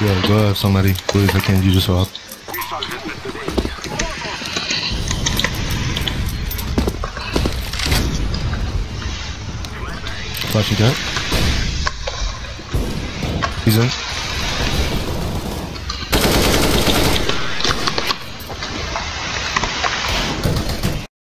Yeah, go ahead, somebody. Please, I can't. do this swap. Flashing gun. He's in.